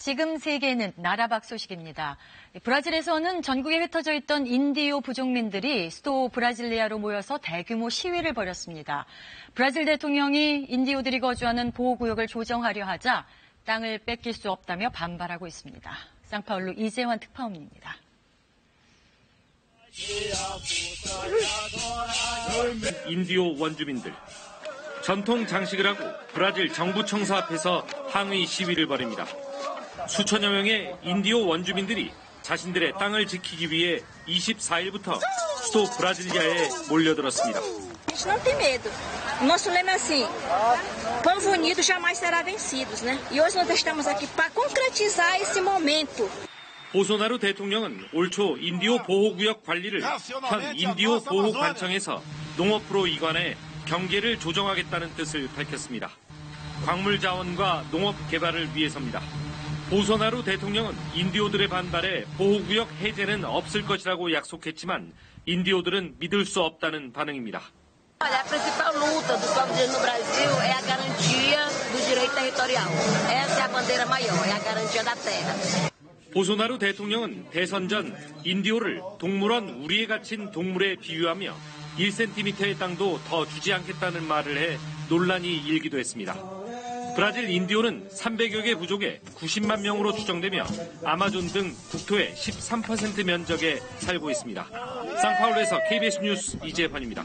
지금 세계는 나라박 소식입니다. 브라질에서는 전국에 흩어져 있던 인디오 부족민들이 수도 브라질리아로 모여서 대규모 시위를 벌였습니다. 브라질 대통령이 인디오들이 거주하는 보호구역을 조정하려 하자 땅을 뺏길 수 없다며 반발하고 있습니다. 상파울루 이재환 특파원입니다. 인디오 원주민들 전통 장식을 하고 브라질 정부 청사 앞에서 항의 시위를 벌입니다. 수천여 명의 인디오 원주민들이 자신들의 땅을 지키기 위해 24일부터 수도 브라질리아에 몰려들었습니다. A gente não tem medo. O nosso lema é assim: povo unido jamais será vencidos, né? E hoje nós estamos aqui para concretizar esse momento. 보소나루 대통령은 올 초 인디오 보호구역 관리를 현 인디오 보호관청에서 농업부로 이관해 경계를 조정하겠다는 뜻을 밝혔습니다. 광물 자원과 농업 개발을 위해서입니다. 보소나루 대통령은 인디오들의 반발에 보호구역 해제는 없을 것이라고 약속했지만 인디오들은 믿을 수 없다는 반응입니다. Olha, a principal luta dos povos indígenas no Brasil é a garantia do direito territorial. Essa é a bandeira maior, é a garantia da terra. 보소나루 대통령은 대선 전 인디오를 동물원 우리에 갇힌 동물에 비유하며 1cm의 땅도 더 주지 않겠다는 말을 해 논란이 일기도 했습니다. 브라질 인디오는 300여 개 부족에 90만 명으로 추정되며 아마존 등 국토의 13% 면적에 살고 있습니다. 상파울루에서 KBS 뉴스 이재환입니다.